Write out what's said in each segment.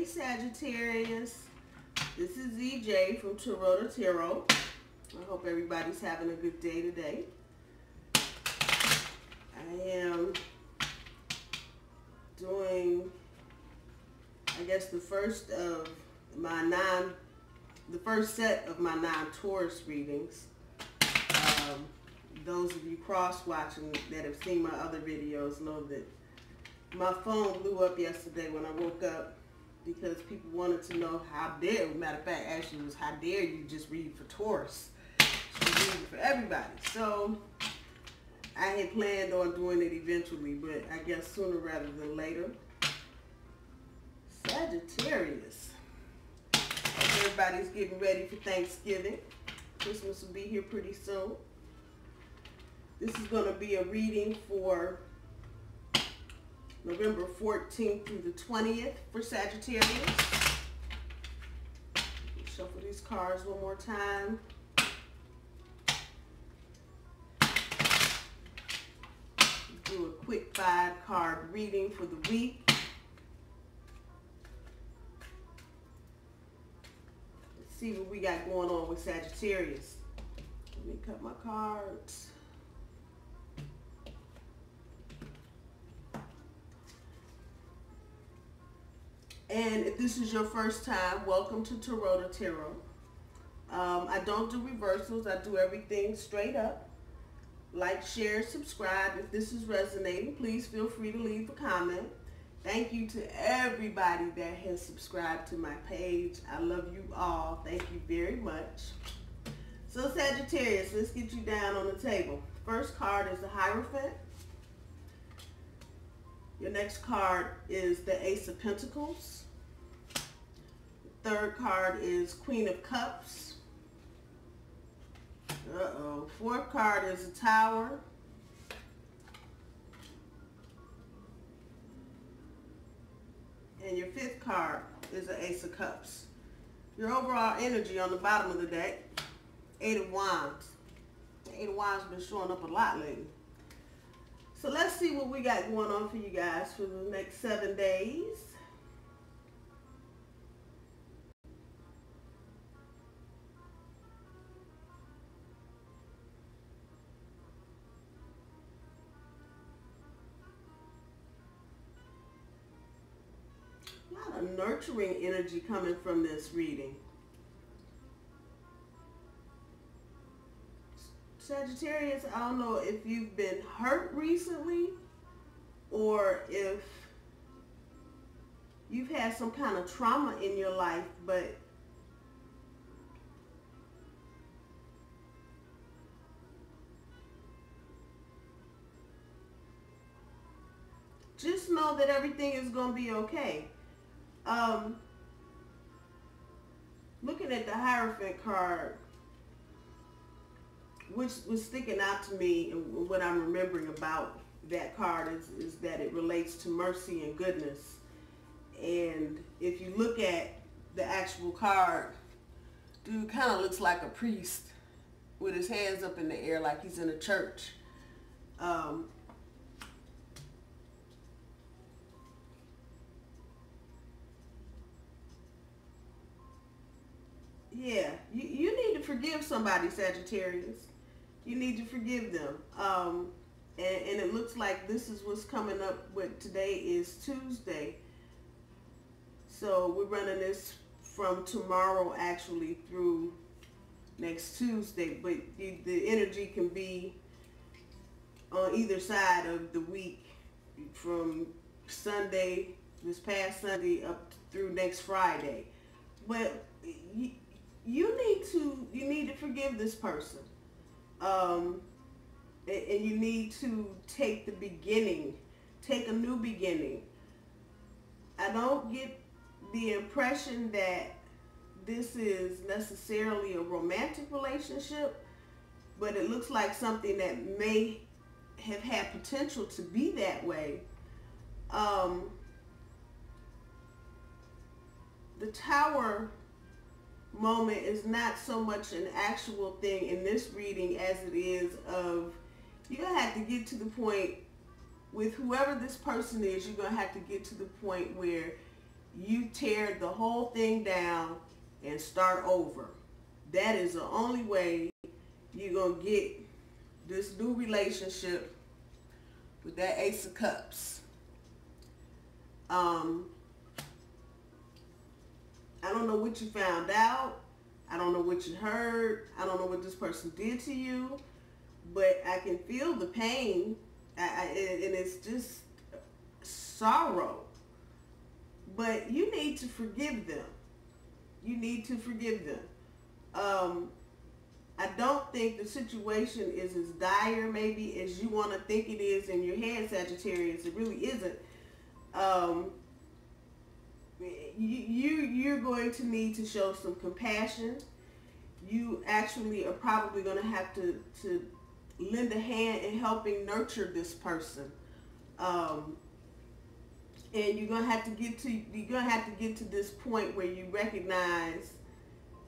Hey Sagittarius, this is EJ from Taurota Tarot. I hope everybody's having a good day today. I am doing, I guess, the first of my nine, the first set of my nine Taurus readings. Um, those of you cross-watching that have seen my other videos know that my phone blew up yesterday when I woke up because people wanted to know how dare, matter of fact, actually was how dare you just read for Taurus. For everybody. So I had planned on doing it eventually, but I guess sooner rather than later. Sagittarius. Everybody's getting ready for Thanksgiving. Christmas will be here pretty soon. This is going to be a reading for November 14th through the 20th for Sagittarius. Shuffle these cards one more time. Do a quick five card reading for the week. Let's see what we got going on with Sagittarius. Let me cut my cards. And if this is your first time, welcome to Taurota Tarot. Um, I don't do reversals. I do everything straight up. Like, share, subscribe. If this is resonating, please feel free to leave a comment. Thank you to everybody that has subscribed to my page. I love you all. Thank you very much. So Sagittarius, let's get you down on the table. First card is the Hierophant. Your next card is the Ace of Pentacles. Third card is Queen of Cups. Uh-oh. Fourth card is a Tower. And your fifth card is the Ace of Cups. Your overall energy on the bottom of the deck, Eight of Wands. The Eight of Wands been showing up a lot lately. So let's see what we got going on for you guys for the next seven days. A lot of nurturing energy coming from this reading. Sagittarius, I don't know if you've been hurt recently or if you've had some kind of trauma in your life, but just know that everything is going to be okay. Um, looking at the Hierophant card, which was sticking out to me and what I'm remembering about that card is, is that it relates to mercy and goodness. And if you look at the actual card, dude kind of looks like a priest with his hands up in the air like he's in a church. Um, yeah, you, you need to forgive somebody, Sagittarius you need to forgive them. Um, and, and it looks like this is what's coming up with today is Tuesday. So we're running this from tomorrow actually through next Tuesday. But the, the energy can be on either side of the week from Sunday, this past Sunday up through next Friday. But you, you need to you need to forgive this person um, and you need to take the beginning, take a new beginning. I don't get the impression that this is necessarily a romantic relationship, but it looks like something that may have had potential to be that way. Um, the tower moment is not so much an actual thing in this reading as it is of you're going to have to get to the point with whoever this person is, you're going to have to get to the point where you tear the whole thing down and start over. That is the only way you're going to get this new relationship with that Ace of Cups. Um, I don't know what you found out. I don't know what you heard. I don't know what this person did to you. But I can feel the pain. I, I, and it's just sorrow. But you need to forgive them. You need to forgive them. Um, I don't think the situation is as dire maybe as you want to think it is in your head, Sagittarius. It really isn't. Um, you, you're going to need to show some compassion. You actually are probably going to have to, to lend a hand in helping nurture this person. Um, and you're gonna have to get to you're gonna have to get to this point where you recognize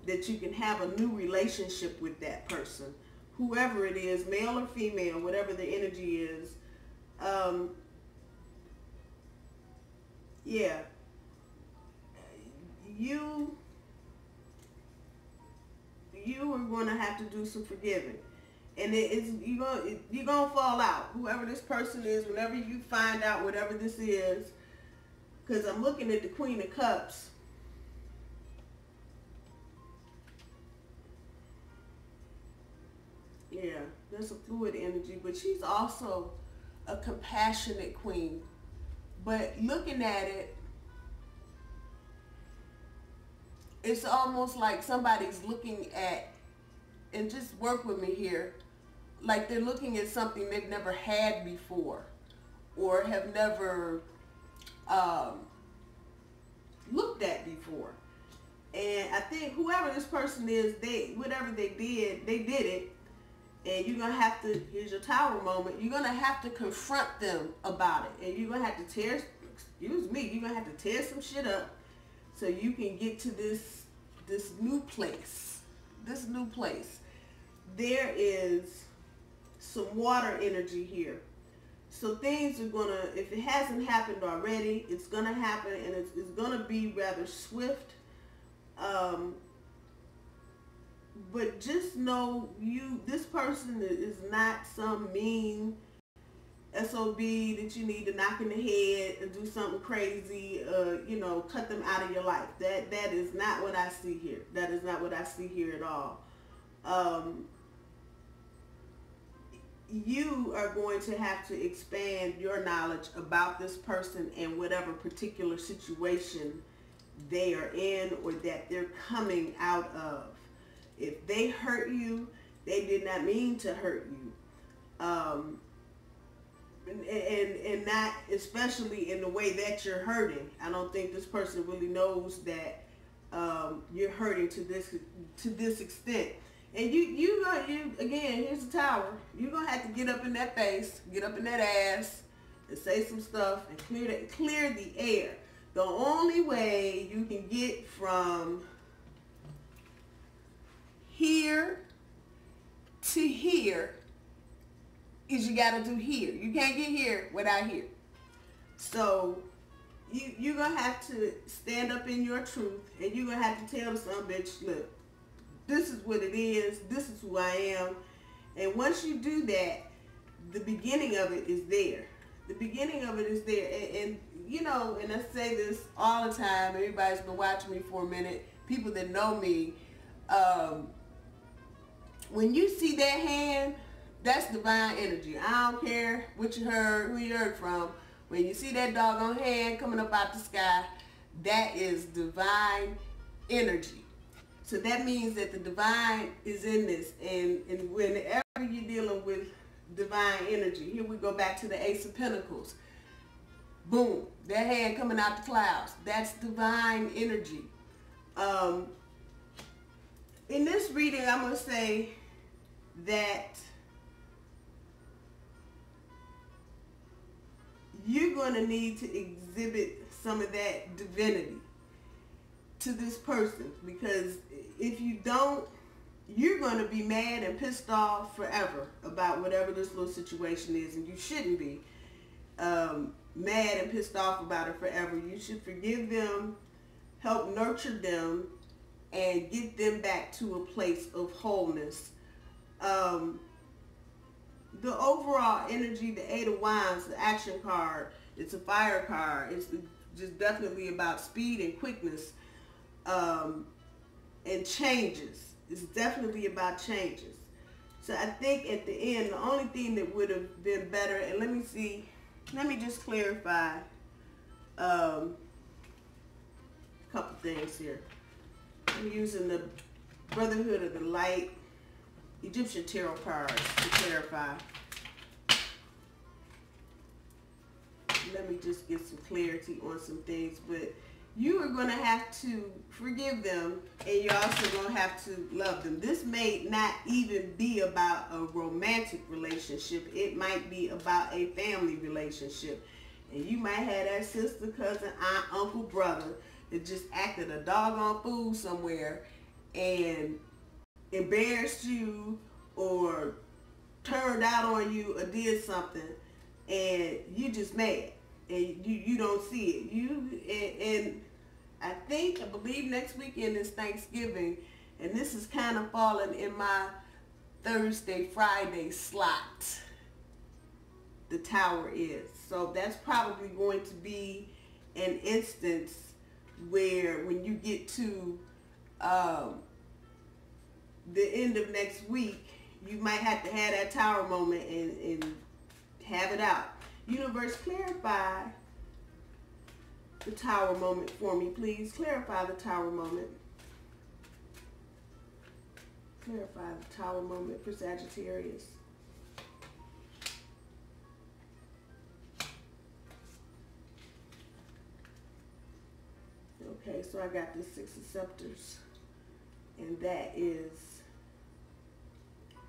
that you can have a new relationship with that person whoever it is male or female whatever the energy is um, yeah you you are going to have to do some forgiving and it is you're going you're going to fall out whoever this person is whenever you find out whatever this is because I'm looking at the Queen of Cups. Yeah, there's a fluid energy, but she's also a compassionate queen. But looking at it, it's almost like somebody's looking at, and just work with me here, like they're looking at something they've never had before or have never um, looked at before. And I think whoever this person is, they whatever they did, they did it. And you're gonna have to here's your tower moment. You're gonna have to confront them about it, and you're gonna have to tear. Excuse me. You're gonna have to tear some shit up so you can get to this this new place. This new place. There is some water energy here. So things are gonna, if it hasn't happened already, it's gonna happen, and it's, it's gonna be rather swift. Um, but just know you, this person is not some mean SOB that you need to knock in the head and do something crazy, uh, you know, cut them out of your life. That that is not what I see here. That is not what I see here at all. Um, you are going to have to expand your knowledge about this person and whatever particular situation they are in or that they're coming out of. If they hurt you, they did not mean to hurt you. Um, and, and, and not especially in the way that you're hurting. I don't think this person really knows that um, you're hurting to this to this extent. And you, you go, you again. Here's the tower. You're gonna have to get up in that face, get up in that ass, and say some stuff and clear the clear the air. The only way you can get from here to here is you got to do here. You can't get here without here. So you you're gonna have to stand up in your truth, and you're gonna have to tell some bitch, look, this is what it is. This is who I am. And once you do that, the beginning of it is there. The beginning of it is there. And, and, you know, and I say this all the time. Everybody's been watching me for a minute. People that know me, um, when you see that hand, that's divine energy. I don't care what you heard, who you heard from. When you see that doggone hand coming up out the sky, that is divine energy. So that means that the divine is in this. And, and whenever you're dealing with divine energy, here we go back to the Ace of Pentacles. Boom, that hand coming out the clouds. That's divine energy. Um, in this reading, I'm going to say that you're going to need to exhibit some of that divinity to this person because if you don't, you're going to be mad and pissed off forever about whatever this little situation is, and you shouldn't be. Um, mad and pissed off about it forever. You should forgive them, help nurture them, and get them back to a place of wholeness. Um, the overall energy, the Eight of Wands, the action card, it's a fire card. It's just definitely about speed and quickness um, and changes. It's definitely about changes. So I think at the end, the only thing that would have been better, and let me see, let me just clarify um, a couple things here. I'm using the Brotherhood of the Light Egyptian Tarot cards to clarify. Let me just get some clarity on some things, but you are going to have to forgive them and you're also going to have to love them. This may not even be about a romantic relationship. It might be about a family relationship. And you might have that sister, cousin, aunt, uncle, brother that just acted a doggone fool somewhere and embarrassed you or turned out on you or did something and you just mad and you you don't see it. You and, and I think I believe next weekend is Thanksgiving and this is kind of falling in my Thursday Friday slot. The tower is. So that's probably going to be an instance where when you get to um, the end of next week, you might have to have that tower moment and, and have it out. Universe, clarify the tower moment for me, please. Clarify the tower moment. Clarify the tower moment for Sagittarius. Okay, so I got the Six of Scepters, and that is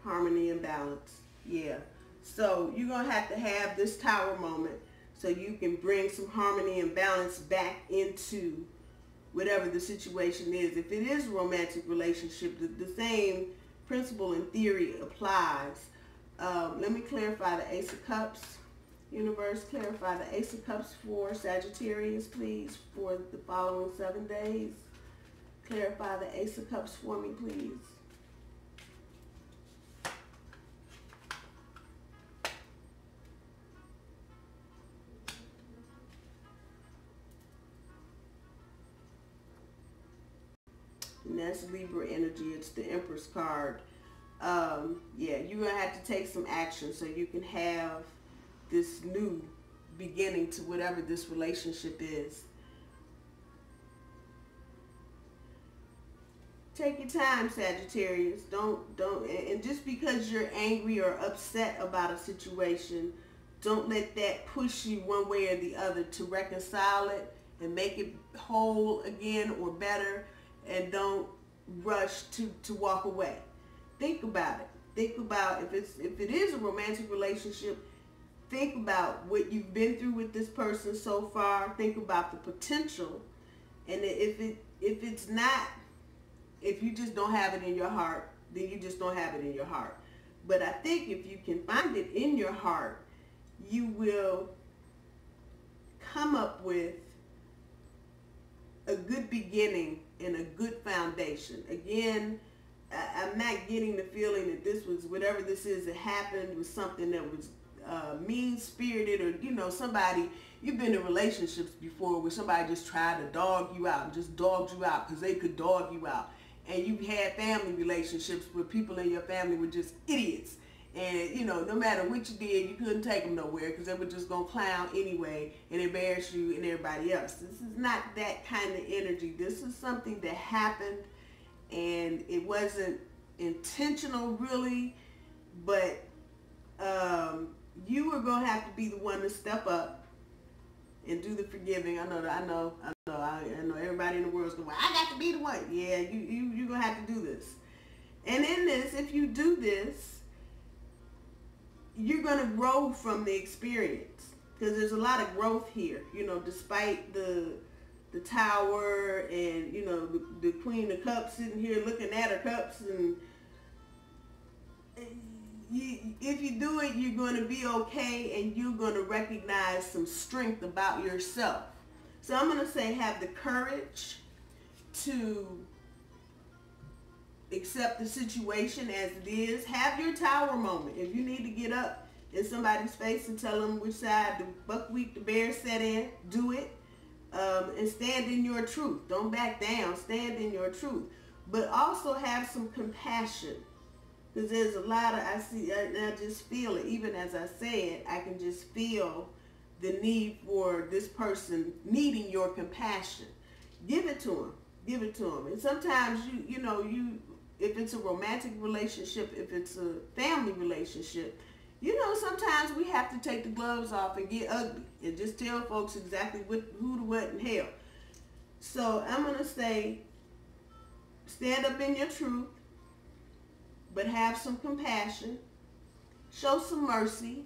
harmony and balance. Yeah. So you're going to have to have this tower moment so you can bring some harmony and balance back into whatever the situation is. If it is a romantic relationship, the, the same principle and theory applies. Um, let me clarify the Ace of Cups. Universe, clarify the Ace of Cups for Sagittarius, please, for the following seven days. Clarify the Ace of Cups for me, please. That's Libra energy. It's the Empress card. Um, yeah, you're going to have to take some action so you can have this new beginning to whatever this relationship is. Take your time, Sagittarius. Don't, don't, and just because you're angry or upset about a situation, don't let that push you one way or the other to reconcile it and make it whole again or better and don't rush to, to walk away. Think about it. Think about if it's if it is a romantic relationship, think about what you've been through with this person so far. Think about the potential. And if it if it's not if you just don't have it in your heart, then you just don't have it in your heart. But I think if you can find it in your heart, you will come up with a good beginning and a good foundation. Again, I'm not getting the feeling that this was, whatever this is that happened was something that was uh, mean-spirited or, you know, somebody, you've been in relationships before where somebody just tried to dog you out just dogged you out because they could dog you out. And you've had family relationships where people in your family were just idiots and, you know, no matter what you did, you couldn't take them nowhere because they were just going to clown anyway and embarrass you and everybody else. This is not that kind of energy. This is something that happened and it wasn't intentional really, but um, you were going to have to be the one to step up and do the forgiving. I know, I know, I know, I, I know everybody in the world is going, I got to be the one. Yeah, you, you, you're going to have to do this. And in this, if you do this, you're going to grow from the experience because there's a lot of growth here you know despite the the tower and you know the, the queen of cups sitting here looking at her cups and you, if you do it, you're going to be okay and you're going to recognize some strength about yourself. So I'm going to say have the courage to accept the situation as it is. Have your tower moment. If you need to get up in somebody's face and tell them which side the buckwheat the bear set in, do it. Um, and stand in your truth. Don't back down. Stand in your truth. But also have some compassion. Because there's a lot of, I see, I, I just feel it. Even as I say it, I can just feel the need for this person needing your compassion. Give it to them. Give it to them. And sometimes you, you know, you, if it's a romantic relationship, if it's a family relationship, you know, sometimes we have to take the gloves off and get ugly and just tell folks exactly what, who to what and hell. So I'm going to say, stand up in your truth, but have some compassion, show some mercy,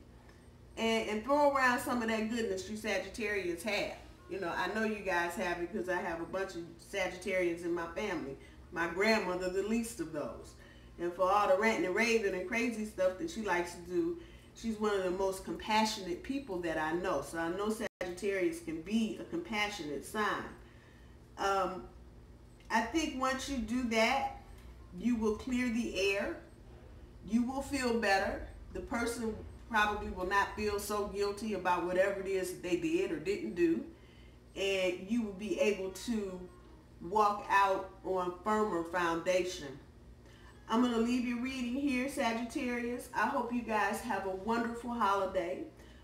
and, and throw around some of that goodness you Sagittarians have. You know, I know you guys have it because I have a bunch of Sagittarians in my family. My grandmother, the least of those. And for all the ranting and raving and crazy stuff that she likes to do, she's one of the most compassionate people that I know. So I know Sagittarius can be a compassionate sign. Um, I think once you do that, you will clear the air. You will feel better. The person probably will not feel so guilty about whatever it is that they did or didn't do. And you will be able to walk out on firmer foundation I'm going to leave you reading here, Sagittarius. I hope you guys have a wonderful holiday.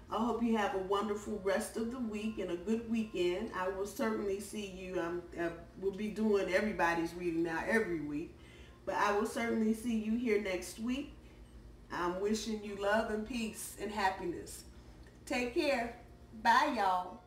I hope you have a wonderful rest of the week and a good weekend. I will certainly see you. Um, I will be doing everybody's reading now every week. But I will certainly see you here next week. I'm wishing you love and peace and happiness. Take care. Bye, y'all.